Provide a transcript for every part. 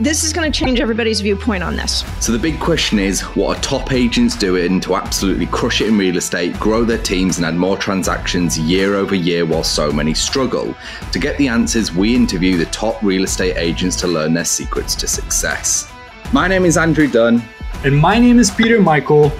This is going to change everybody's viewpoint on this. So, the big question is what are top agents doing to absolutely crush it in real estate, grow their teams, and add more transactions year over year while so many struggle? To get the answers, we interview the top real estate agents to learn their secrets to success. My name is Andrew Dunn. And my name is Peter Michael.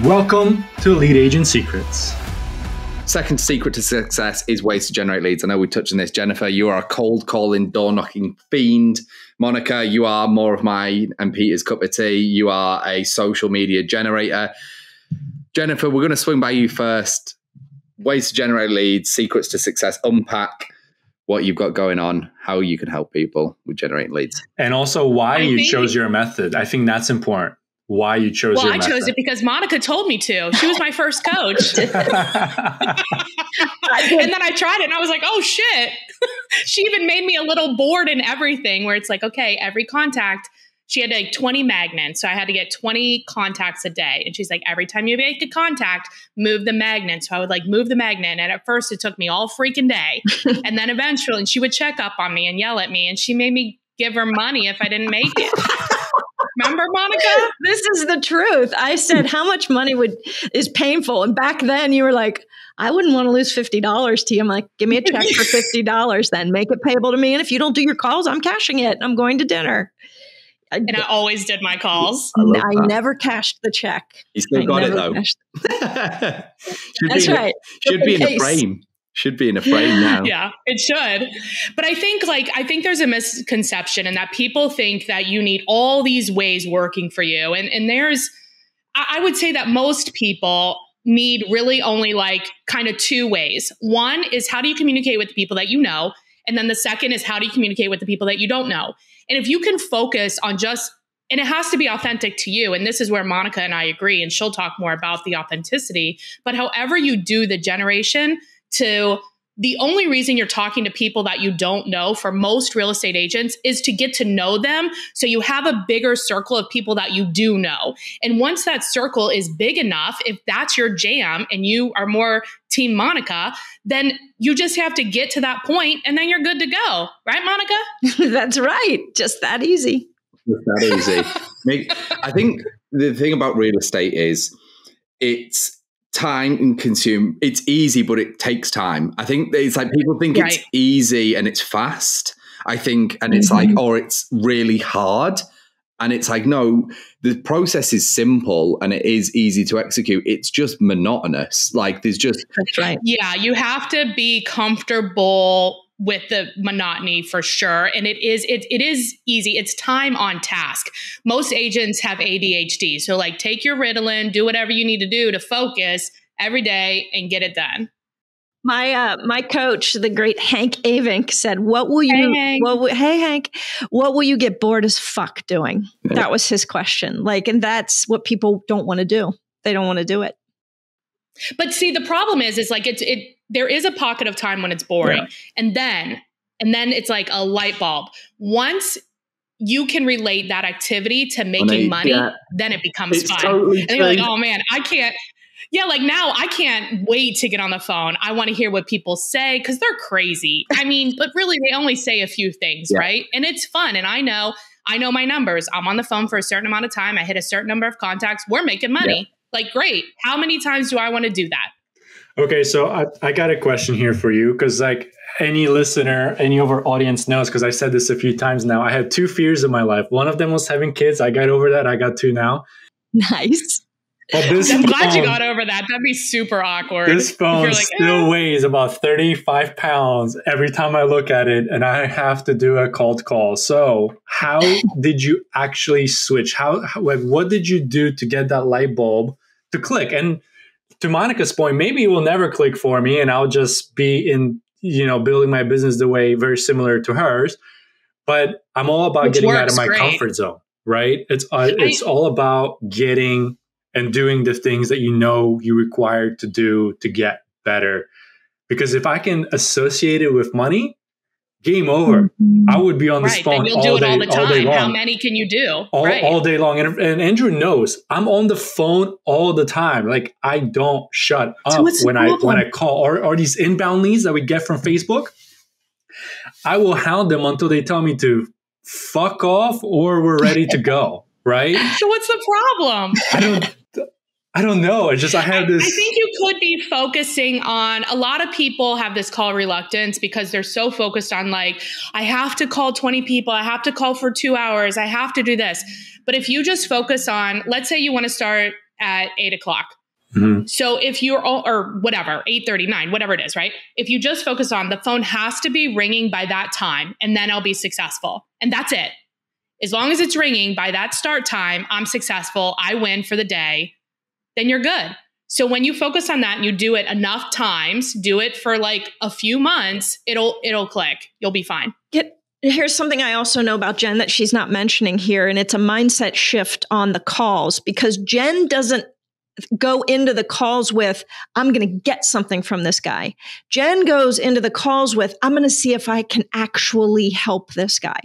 Welcome to Elite Agent Secrets. Second secret to success is ways to generate leads. I know we touched on this. Jennifer, you are a cold calling, door knocking fiend. Monica, you are more of my and Peter's cup of tea. You are a social media generator. Jennifer, we're going to swing by you first. Ways to generate leads, secrets to success, unpack what you've got going on, how you can help people with generating leads. And also why I you think- chose your method. I think that's important why you chose well i method. chose it because monica told me to. She was my first coach. And then i tried it and i was like oh shit. She even made me a little board and everything where it's like okay every contact. She had like 20 magnets so i had to get 20 contacts a day. And she's like every time you make a contact move the magnet. So i would like move the magnet and at first it took me all freaking day. And then eventually she would check up on me and yell at me and she made me give her money if i didn't make it Remember, Monica? This is the truth. I said, how much money would is painful? And back then you were like, I wouldn't want to lose $50 to you. I'm like, give me a check for $50 then make it payable to me. And if you don't do your calls, I'm cashing it. I'm going to dinner. And I always did my calls. I, I never cashed the check. You still got it though. That's right. should be in a frame should be in a frame now. yeah, it should. But I think like I think there's a misconception and that people think that you need all these ways working for you. And and there's I would say that most people need really only like kind of two ways. One is how do you communicate with the people that you know? And then the second is how do you communicate with the people that you don't know? And if you can focus on just and it has to be authentic to you. And this is where Monica and I agree, and she'll talk more about the authenticity. But however you do the generation, to the only reason you're talking to people that you don't know for most real estate agents is to get to know them. So you have a bigger circle of people that you do know. And once that circle is big enough, if that's your jam and you are more Team Monica, then you just have to get to that point and then you're good to go. Right, Monica? that's right. Just that easy. Just that easy. I think the thing about real estate is it's time and consume. It's easy but it takes time. I think it's like people think right. it's easy and it's fast. I think and it's mm-hmm. like or it's really hard. And it's like no the process is simple and it is easy to execute. It's just monotonous. Like there's just that's right. Yeah you have to be comfortable with the monotony for sure and it is it, it is easy it's time on task most agents have adhd so like take your ritalin do whatever you need to do to focus every day and get it done my uh, my coach, the great Hank Avink, said, "What will you? Hey Hank. What will, hey Hank, what will you get bored as fuck doing?" That was his question. Like, and that's what people don't want to do. They don't want to do it. But see, the problem is, is like it's it there is a pocket of time when it's boring. Yeah. And then, and then it's like a light bulb. Once you can relate that activity to making money, yeah. then it becomes it's fun. Totally and you're like, oh man, I can't. Yeah, like now I can't wait to get on the phone. I want to hear what people say because they're crazy. I mean, but really, they only say a few things, yeah. right? And it's fun. And I know, I know my numbers. I'm on the phone for a certain amount of time. I hit a certain number of contacts. We're making money. Like, great. How many times do I want to do that? Okay, so I, I got a question here for you because, like, any listener, any of our audience knows, because I said this a few times now, I had two fears in my life. One of them was having kids. I got over that. I got two now. Nice. I'm glad phone, you got over that. That'd be super awkward. This phone like, still eh. weighs about 35 pounds every time I look at it, and I have to do a cold call. So, how did you actually switch? How, how, what did you do to get that light bulb to click? And to Monica's point, maybe it will never click for me and I'll just be in, you know, building my business the way very similar to hers. But I'm all about Which getting out of my great. comfort zone, right? It's uh, it's all about getting and doing the things that you know you require to do to get better. Because if I can associate it with money, game over. I would be on this right, phone you'll all do it day, all the time. All day long. How many can you do? All, right. all day long. And, and, Andrew knows I'm on the phone all the time. Like I don't shut up so when I when I call or, or these inbound leads that we get from Facebook. I will hound them until they tell me to fuck off or we're ready to go, right? So what's the problem? I don't I don't know. I just I have this. I think you could be focusing on a lot of people have this call reluctance because they're so focused on like, I have to call 20 people, I have to call for two hours, I have to do this. But if you just focus on, let's say you want to start at eight o'clock. Mm-hmm. So if you're or whatever, 8:39, whatever it is, right? If you just focus on the phone has to be ringing by that time and then I'll be successful. And that's it. As long as it's ringing by that start time, I'm successful. I win for the day then you're good. So when you focus on that and you do it enough times, do it for like a few months, it'll it'll click. You'll be fine. Get, here's something I also know about Jen that she's not mentioning here and it's a mindset shift on the calls because Jen doesn't go into the calls with I'm going to get something from this guy. Jen goes into the calls with I'm going to see if I can actually help this guy.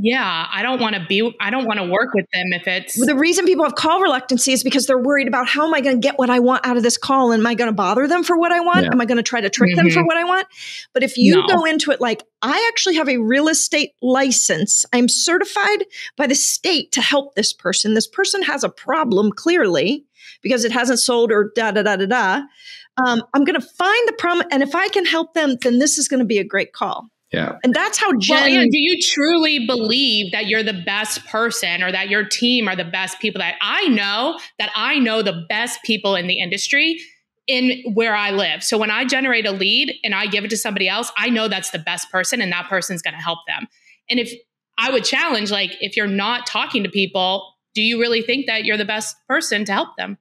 Yeah, I don't want to be, I don't want to work with them if it's. The reason people have call reluctancy is because they're worried about how am I going to get what I want out of this call? And am I going to bother them for what I want? Yeah. Am I going to try to trick mm-hmm. them for mm-hmm. what I want? But if you no. go into it like, I actually have a real estate license, I'm certified by the state to help this person. This person has a problem clearly because it hasn't sold or da da da da da. Um, I'm going to find the problem. And if I can help them, then this is going to be a great call. Yeah. And that's how Jen. Well, do you truly believe that you're the best person or that your team are the best people that I know that I know the best people in the industry in where I live. So when I generate a lead and I give it to somebody else, I know that's the best person and that person's going to help them. And if I would challenge, like, if you're not talking to people, do you really think that you're the best person to help them?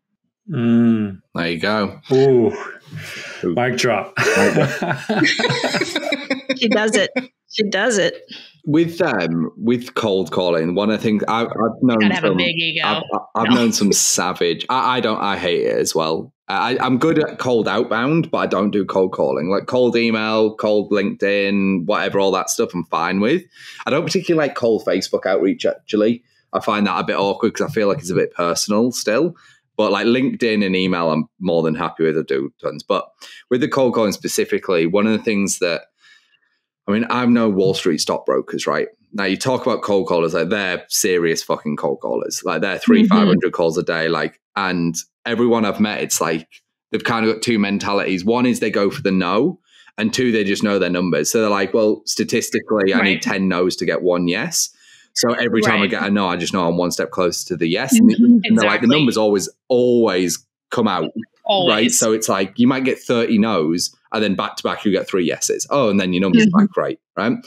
Mm. There you go. Ooh. Mic drop. she does it. She does it. With um, with cold calling, one of the things I've, I've known have some, a big ego. I've, I've no. known some savage. I, I, don't. I hate it as well. I, I'm good at cold outbound, but I don't do cold calling. Like cold email, cold LinkedIn, whatever, all that stuff. I'm fine with. I don't particularly like cold Facebook outreach. Actually, I find that a bit awkward because I feel like it's a bit personal still. But like LinkedIn and email, I'm more than happy with. I do tons. But with the cold calling specifically, one of the things that I mean, I'm no Wall Street stockbrokers, right? Now you talk about cold callers, like they're serious fucking cold callers. Like they're 3 mm-hmm. 500 calls a day. Like, and everyone I've met, it's like they've kind of got two mentalities. One is they go for the no, and two, they just know their numbers. So they're like, well, statistically, right. I need 10 no's to get one yes. So every time right. I get a no, I just know I'm one step closer to the yes. Mm-hmm. And, exactly. they're like, the numbers always, always come out. Always. Right. So it's like you might get 30 no's and then back to back you get three yeses. Oh, and then your numbers mm-hmm. back right. Right.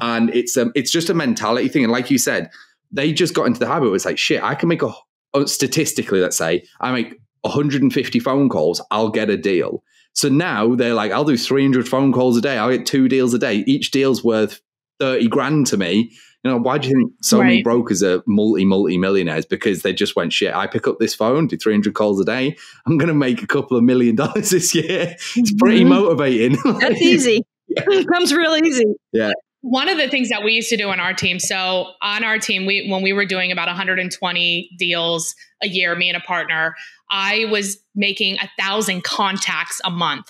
And it's um it's just a mentality thing. And like you said, they just got into the habit it's like, shit, I can make a oh, statistically, let's say, I make 150 phone calls, I'll get a deal. So now they're like, I'll do 300 phone calls a day. I'll get two deals a day. Each deal's worth 30 grand to me. You know, why do you think so right. many brokers are multi, multi millionaires? Because they just went, shit, I pick up this phone, do 300 calls a day. I'm going to make a couple of million dollars this year. It's pretty mm-hmm. motivating. That's easy. yeah. It comes real easy. Yeah. One of the things that we used to do on our team. So on our team, we when we were doing about 120 deals a year, me and a partner, I was making a thousand contacts a month.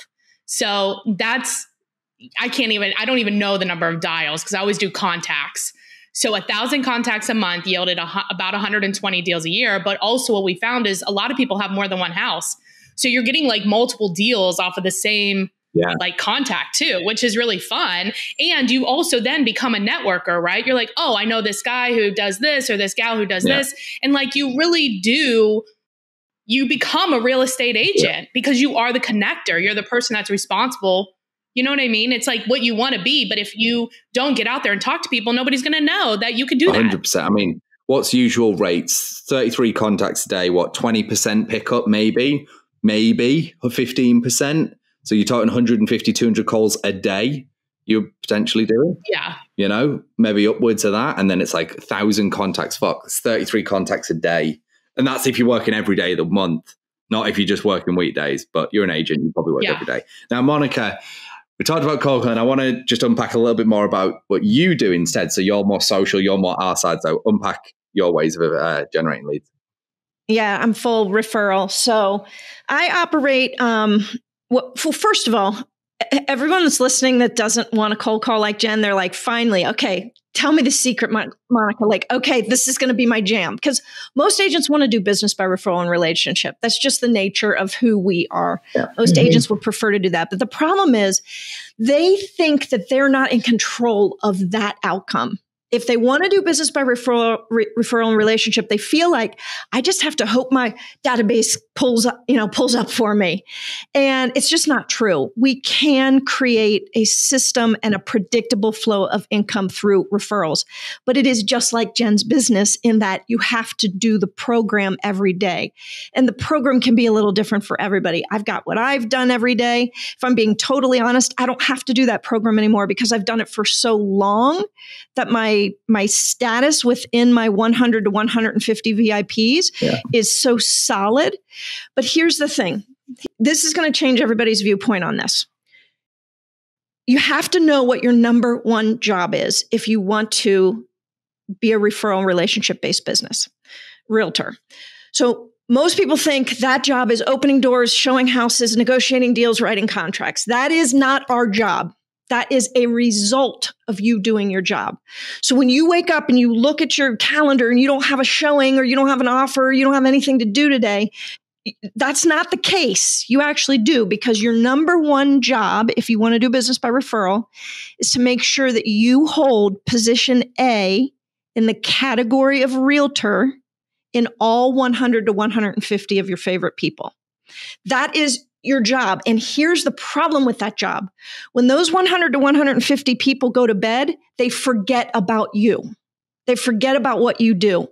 So that's I can't even I don't even know the number of dials because I always do contacts. So a thousand contacts a month yielded a, about 120 deals a year. But also what we found is a lot of people have more than one house. So you're getting like multiple deals off of the same yeah. like contact too, which is really fun. And you also then become a networker, right? You're like, oh, I know this guy who does this or this gal who does yeah. this. And like you really do you become a real estate agent yeah. because you are the connector. You're the person that's responsible you know what I mean? It's like what you want to be, but if you don't get out there and talk to people, nobody's going to know that you can do 100%. that. 100%. I mean, what's usual rates? 33 contacts a day, what, 20% pickup maybe? Maybe or 15%. So you're talking 150, 200 calls a day you're potentially doing. Yeah. You know, maybe upwards of that. And then it's like 1,000 contacts. Fuck, it's 33 contacts a day. And that's if you're working every day of the month, not if you're just working weekdays, but you're an agent, you probably work yeah. every day. Now, Monica, we talked about Coco, and I want to just unpack a little bit more about what you do instead. So you're more social, you're more our side. So unpack your ways of uh, generating leads. Yeah, I'm full referral. So I operate. Um, well, first of all, everyone that's listening that doesn't want a cold call like Jen, they're like, finally, okay, tell me the secret, Monica. Like, okay, this is going to be my jam. Because most agents want to do business by referral and relationship. That's just the nature of who we are. Yeah. Most mm-hmm. agents would prefer to do that. But the problem is they think that they're not in control of that outcome if they want to do business by referral, re- referral and relationship, they feel like I just have to hope my database pulls up, you know, pulls up for me. And it's just not true. We can create a system and a predictable flow of income through referrals, but it is just like Jen's business in that you have to do the program every day. And the program can be a little different for everybody. I've got what I've done every day. If I'm being totally honest, I don't have to do that program anymore because I've done it for so long that my my status within my 100 to 150 VIPs yeah. is so solid. But here's the thing. This is going to change everybody's viewpoint on this. You have to know what your number one job is if you want to be a referral relationship based business, realtor. So most people think that job is opening doors, showing houses, negotiating deals, writing contracts. That is not our job. That is a result of you doing your job. So when you wake up and you look at your calendar and you don't have a showing or you don't have an offer, you don't have anything to do today, that's not the case. You actually do because your number one job, if you want to do business by referral, is to make sure that you hold position A in the category of realtor in all 100 to 150 of your favorite people. That is your job. And here's the problem with that job. When those 100 to 150 people go to bed, they forget about you. They forget about what you do.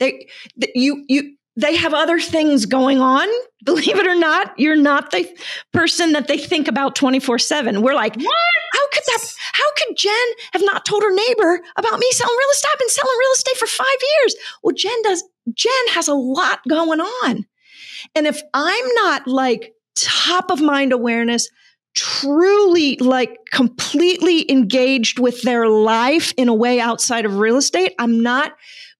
They, you, you, they have other things going on. Believe it or not, you're not the person that they think about 24 7. We're like, what? How could that, how could Jen have not told her neighbor about me selling real estate? I've been selling real estate for five years. Well, Jen does, Jen has a lot going on. And if I'm not like top of mind awareness, truly like completely engaged with their life in a way outside of real estate, I'm not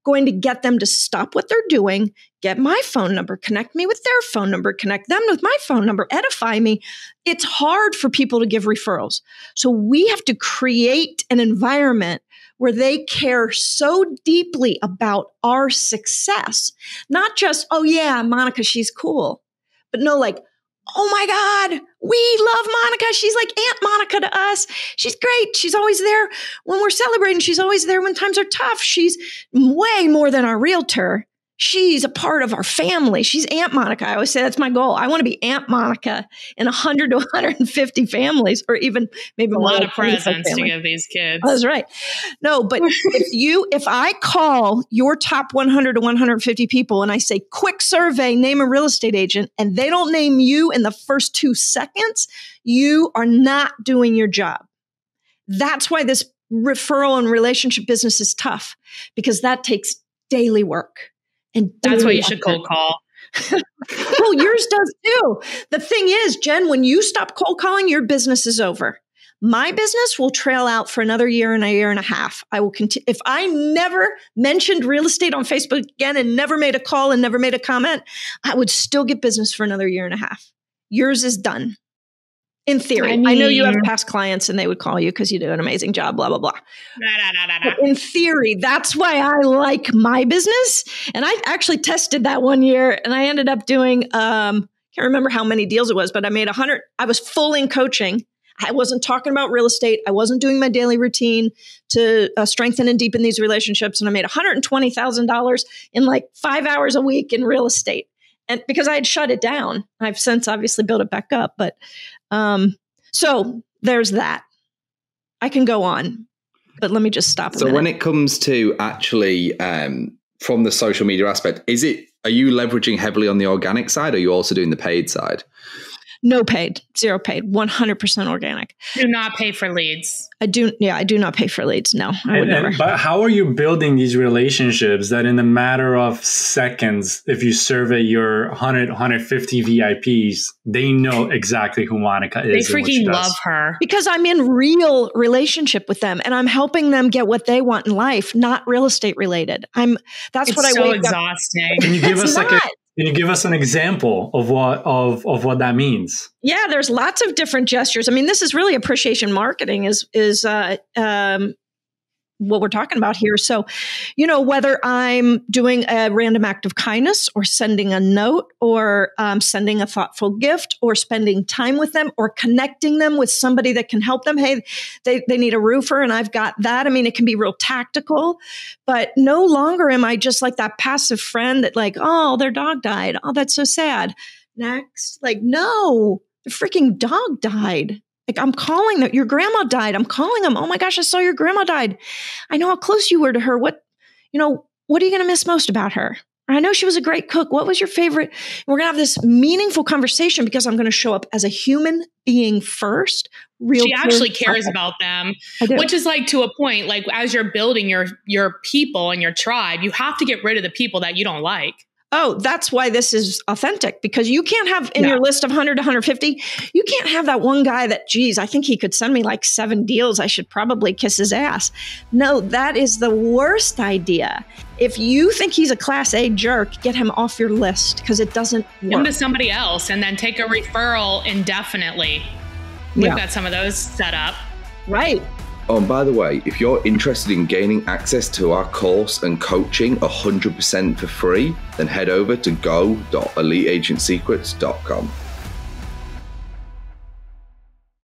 going to get them to stop what they're doing, get my phone number, connect me with their phone number, connect them with my phone number, edify me. It's hard for people to give referrals. So we have to create an environment where they care so deeply about our success. Not just, oh yeah, Monica, she's cool. But no, like, oh my God, we love Monica. She's like Aunt Monica to us. She's great. She's always there when we're celebrating. She's always there when times are tough. She's way more than our realtor she's a part of our family. She's Aunt Monica. I always say that's my goal. I want to be Aunt Monica in 100 to 150 families, or even maybe a lot of presents to give these kids. that's right. No, but if you, if I call your top 100 to 150 people and I say, quick survey, name a real estate agent, and they don't name you in the first two seconds, you are not doing your job. That's why this referral and relationship business is tough because that takes daily work and that's what you should cold call. well, yours does too. The thing is, Jen, when you stop cold calling, your business is over. My business will trail out for another year and a year and a half. I will continue. If I never mentioned real estate on Facebook again and never made a call and never made a comment, I would still get business for another year and a half. Yours is done. In theory, I, mean, I, know you have past clients and they would call you because you do an amazing job, blah, blah, blah. Nah, nah, nah, in theory, that's why I like my business. And I actually tested that one year and I ended up doing, um, can't remember how many deals it was, but I made a hundred. I was full in coaching. I wasn't talking about real estate. I wasn't doing my daily routine to uh, strengthen and deepen these relationships. And I made $120,000 in like five hours a week in real estate. And because I had shut it down, I've since obviously built it back up. But um, so there's that. I can go on, but let me just stop. So when it comes to actually um, from the social media aspect, is it are you leveraging heavily on the organic side? Or are you also doing the paid side? No paid, zero paid, 100% organic. Do not pay for leads. I do, yeah, I do not pay for leads. No, I would and, never. But how are you building these relationships that in a matter of seconds, if you survey your 100, 150 VIPs, they know exactly who Monica is? They freaking love her. Because I'm in real relationship with them and I'm helping them get what they want in life, not real estate related. I'm, that's it's what I want. It's so exhausting. Up. Can you give us like a Can you give us an example of what of of what that means? Yeah, there's lots of different gestures. I mean, this is really appreciation marketing. Is is uh, um, what we're talking about here. So, you know, whether I'm doing a random act of kindness or sending a note or um, sending a thoughtful gift or spending time with them or connecting them with somebody that can help them. Hey, they, they need a roofer and I've got that. I mean, it can be real tactical, but no longer am I just like that passive friend that like, oh, their dog died. Oh, that's so sad. Next. Like, no, the freaking dog died. Like, I'm calling that your grandma died. I'm calling them. Oh my gosh, I saw your grandma died. I know how close you were to her. What, you know, what are you going to miss most about her? I know she was a great cook. What was your favorite? we're going to have this meaningful conversation because I'm going to show up as a human being first. Real she actually cares okay. about them, which is like to a point. Like as you're building your your people and your tribe, you have to get rid of the people that you don't like oh, that's why this is authentic because you can't have in yeah. your list of 100 to 150, you can't have that one guy that, geez, I think he could send me like seven deals. I should probably kiss his ass. No, that is the worst idea. If you think he's a class A jerk, get him off your list because it doesn't work. Him to somebody else and then take a referral indefinitely. We've yeah. got some of those set up. Right. Oh, and by the way, if you're interested in gaining access to our course and coaching 100% for free, then head over to go.eliteagentsecrets.com.